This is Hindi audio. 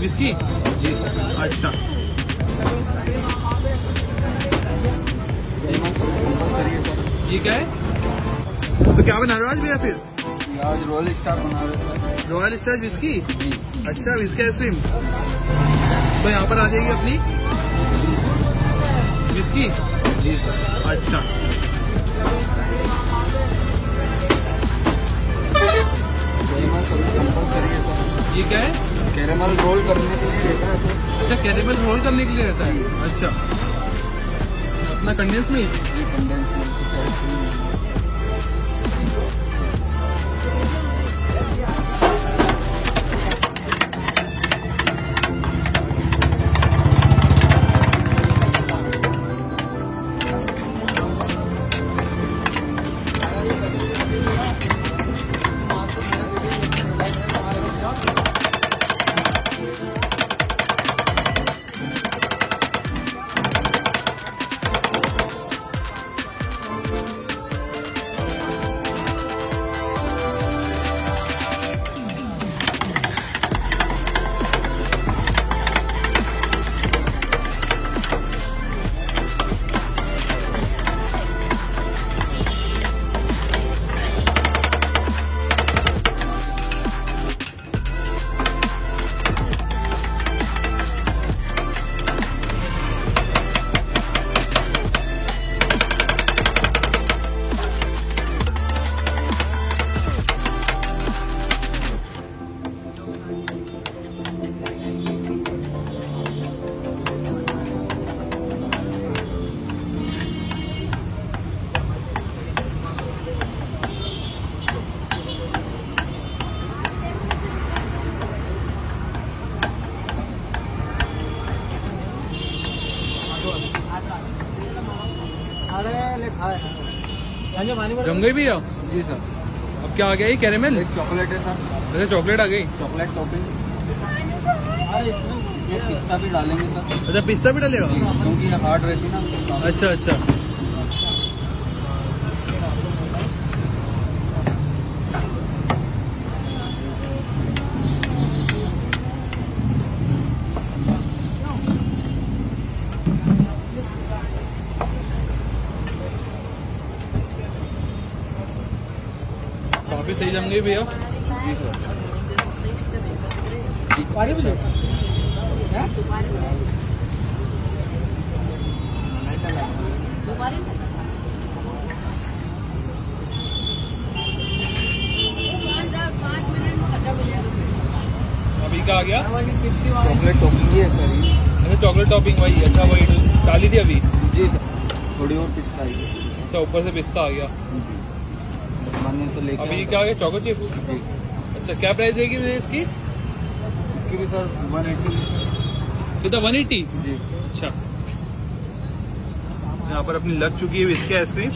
विस्की जी अच्छा. ये क्या है? तो क्या बना रहे हो आज भैया फिर? आज रोयल स्टार बना रहे हैं रॉयल स्टार विस्की जी. अच्छा विस्की आइसक्रीम तो यहाँ पर आ जाएगी अपनी? विस्की जी सर अच्छा. सर ये क्या है? कैरेमल रोल करने के लिए रहता है। अच्छा कैरेमल रोल करने के लिए रहता है? अच्छा। अपना कंडेंस में ही कंडेंस मिल्क जम गई भैया? जी सर। अब क्या आ गया? ये कैरेमल एक चॉकलेट है सर। अच्छा चॉकलेट आ गई। चॉकलेट टॉपिंग इसमें पिस्ता भी डालेंगे सर। अच्छा पिस्ता भी डालेगा? क्योंकि हार्ड रहती है ना। अच्छा अच्छा। सही जम गई भैया? जी अभी का आ गया? चॉकलेट टॉपिंग ही है सर। अच्छा चॉकलेट टॉपिंग वही अच्छा वही डाली थी अभी? जी सर। थोड़ी और पिस्ता आएगी अच्छा ऊपर से पिस्ता आ गया। मैंने तो लेके अभी क्या है चॉको चिप्स जी। अच्छा क्या प्राइस रहेगी मेरे इसकी? इसकी भी सर वन एटी कितना वन एट्टी जी। अच्छा। यहाँ पर अपनी लग चुकी है इसकी आइसक्रीम